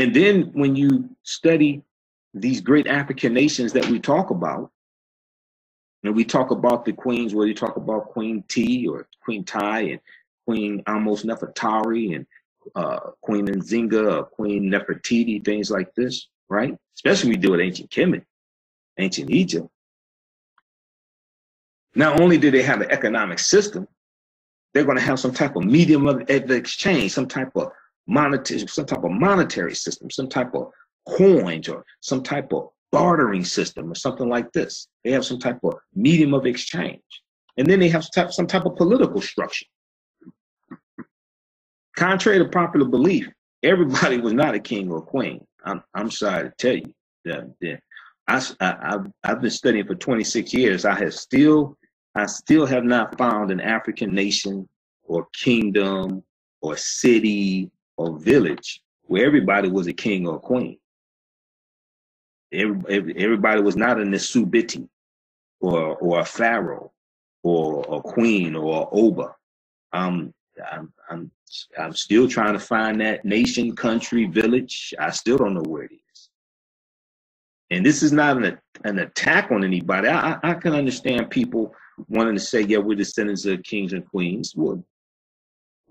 And then when you study these great African nations that we talk about, and we talk about the queens, where you talk about Queen T or Queen Tai and Queen Ahmose Nefertari and uh, Queen Nzinga or Queen Nefertiti, things like this, right? Especially we deal with ancient Kemet, ancient Egypt. Not only do they have an economic system, they're going to have some type of medium of exchange, some type of monetary, some type of monetary system, some type of coins or some type of bartering system or something like this. They have some type of medium of exchange. And then they have some type of political structure. Contrary to popular belief, everybody was not a king or a queen. I'm, I'm sorry to tell you that, that I, I, I've, I've been studying for 26 years. I have still, I still have not found an African nation or kingdom or city or village where everybody was a king or a queen. Every, everybody was not a Nesubiti or or a pharaoh or a queen or oba. Um, I'm I'm I'm still trying to find that nation, country, village. I still don't know where it is. And this is not an an attack on anybody. I I can understand people wanting to say, yeah, we're descendants of kings and queens. Well,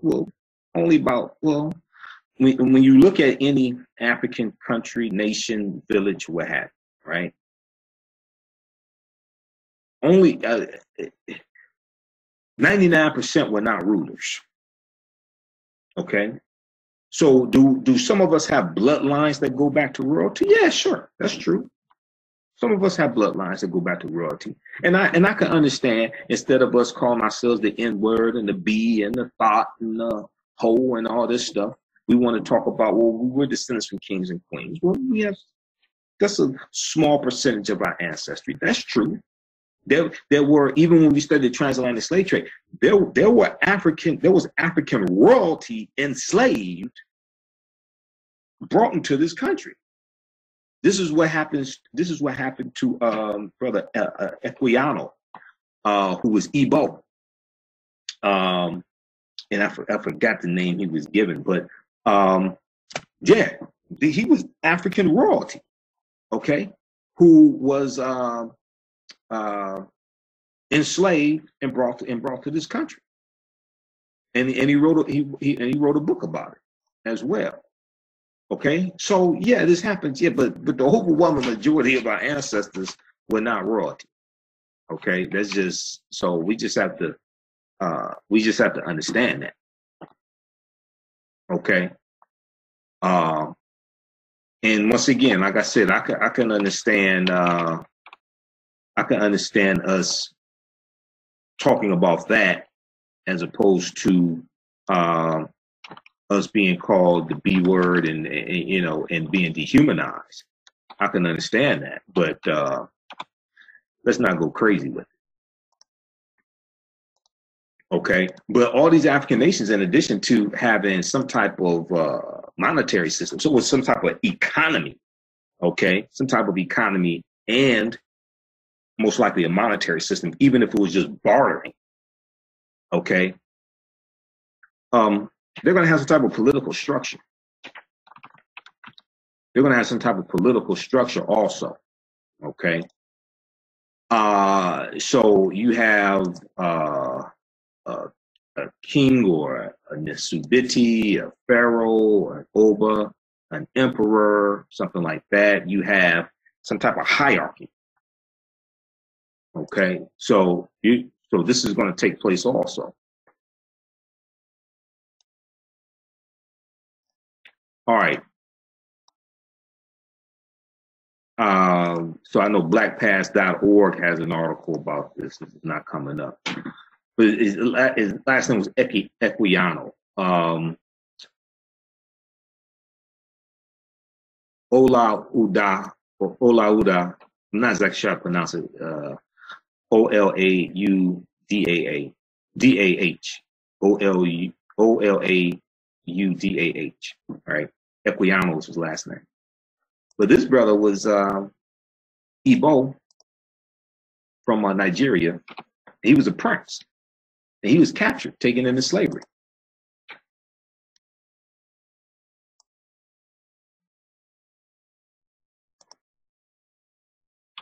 well, only about well, when, when you look at any African country, nation, village, what have you, right? Only uh, 99% were not rulers. Okay. So do do some of us have bloodlines that go back to royalty? Yeah, sure. That's true. Some of us have bloodlines that go back to royalty. And I and I can understand instead of us calling ourselves the N word and the B and the thought and the hoe and all this stuff, we want to talk about, well, we were descendants from kings and queens. Well, we have that's a small percentage of our ancestry. That's true. There, there were even when we studied the transatlantic slave trade, there, there were African, there was African royalty enslaved, brought into this country. This is what happens. This is what happened to um, brother uh, uh, Equiano, uh, who was Ibo. Um, and I, I forgot the name he was given, but um, yeah, he was African royalty, okay, who was uh, uh, enslaved and brought to, and brought to this country, and and he wrote a, he, he and he wrote a book about it as well. Okay, so yeah, this happens. Yeah, but but the overwhelming majority of our ancestors were not royalty. Okay, that's just so we just have to uh, we just have to understand that. Okay. Um, and once again, like I said, I can I can understand uh, I can understand us talking about that as opposed to uh, us being called the B word and, and, you know and being dehumanized. I can understand that, but uh, let's not go crazy with it. Okay, but all these African nations, in addition to having some type of uh, monetary system, so it was some type of economy. Okay, some type of economy, and most likely a monetary system, even if it was just bartering. Okay, um, they're going to have some type of political structure. They're going to have some type of political structure also. Okay, uh, so you have. Uh, a, a king or a Nesubiti, a pharaoh, an Oba, an emperor, something like that. You have some type of hierarchy. Okay, so you so this is going to take place also. All right. Um, so I know blackpast.org has an article about this. This is not coming up but his, his last name was Equi, Equiano. Um, Ola Uda or Ola Uda. I'm not exactly sure how to pronounce it. Uh, o L A U D A A D A H O L O L A U D A H. Right, Equiano was his last name. But this brother was uh, Ibo from uh, Nigeria. He was a prince. And he was captured, taken into slavery.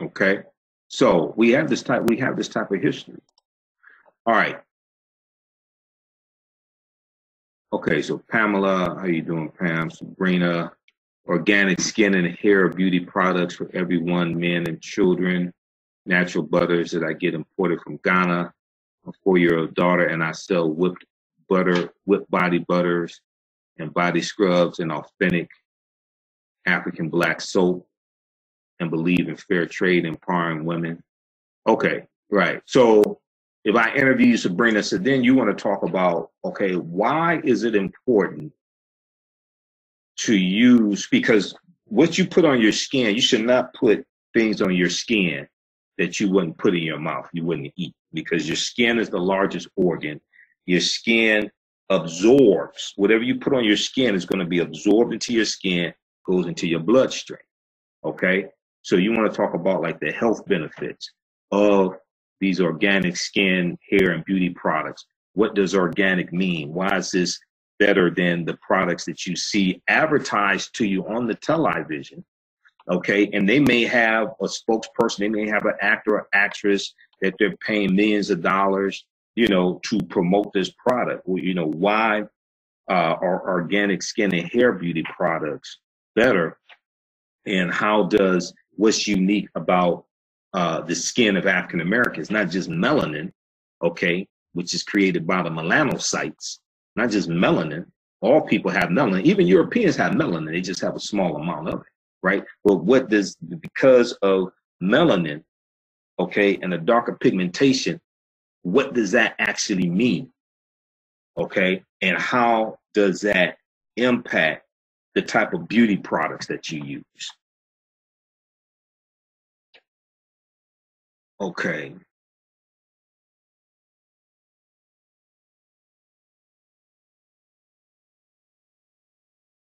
Okay. So we have this type we have this type of history. All right. Okay, so Pamela, how you doing, Pam? Sabrina, organic skin and hair beauty products for everyone, men and children, natural butters that I get imported from Ghana, a four-year-old daughter, and I sell whipped butter, whipped body butters, and body scrubs, and authentic African black soap, and believe in fair trade, and empowering women. Okay, right. So if I interview you Sabrina, so then you want to talk about, okay, why is it important to use, because what you put on your skin, you should not put things on your skin that you wouldn't put in your mouth, you wouldn't eat, because your skin is the largest organ. Your skin absorbs whatever you put on your skin is going to be absorbed into your skin, goes into your bloodstream. Okay. So you want to talk about like the health benefits of these organic skin, hair, and beauty products. What does organic mean? Why is this better than the products that you see advertised to you on the television? Okay, and they may have a spokesperson, they may have an actor or actress that they're paying millions of dollars, you know, to promote this product. Well, you know, why uh, are organic skin and hair beauty products better? And how does what's unique about uh, the skin of African Americans, not just melanin, okay, which is created by the melanocytes, not just melanin. All people have melanin. Even Europeans have melanin. They just have a small amount of it, right? But what does, because of melanin, okay, and the darker pigmentation, what does that actually mean? Okay, and how does that impact the type of beauty products that you use? Okay.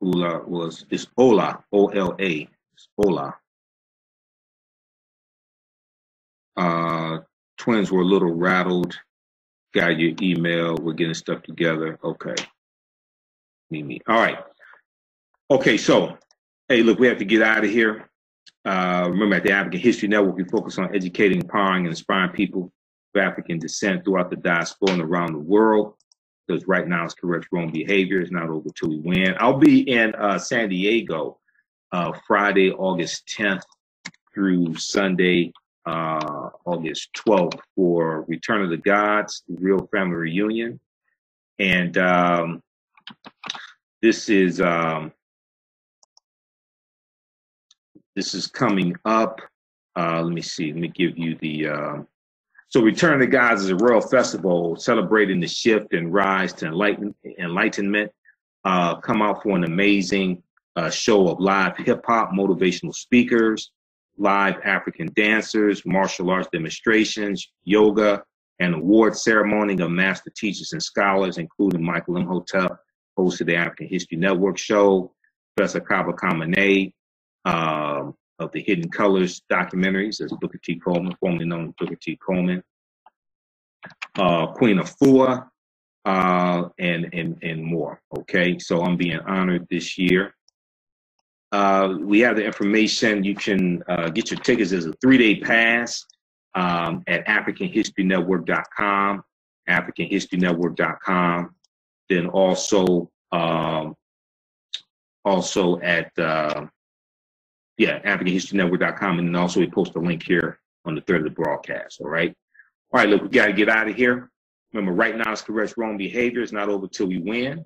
Ola was it's Ola, O L A, it's Ola. Uh, twins were a little rattled. Got your email. We're getting stuff together. Okay. Mimi. All right. Okay, so hey, look, we have to get out of here. Uh, remember, at the African History Network, we focus on educating, empowering, and inspiring people of African descent throughout the diaspora and around the world. Because right now it's correct wrong behavior. It's not over till we win. I'll be in uh, San Diego uh, Friday, August 10th through Sunday, uh, August 12th for Return of the Gods, the Real Family Reunion. And um, this is um, this is coming up. Uh, let me see. Let me give you the. So, Return the Gods is a royal festival celebrating the shift and rise to enlighten, enlightenment. Uh, come out for an amazing uh, show of live hip hop, motivational speakers, live African dancers, martial arts demonstrations, yoga, and award ceremony of master teachers and scholars, including Michael Imhotep, host of the African History Network show, Professor Kaba Kamene, um, of the Hidden Colors documentaries. There's Booker T. Coleman, formerly known as Booker T. Coleman, uh, Queen Afua, uh, and and and more. Okay, so I'm being honored this year. Uh, we have the information. You can uh, get your tickets as a three-day pass um, at AfricanHistoryNetwork.com, AfricanHistoryNetwork.com. Then also um, also at uh, yeah, AfricanHistoryNetwork.com, and then also we post a link here on the third of the broadcast. All right. All right, look, we got to get out of here. Remember, right now it's correct wrong behavior. It's not over till we win.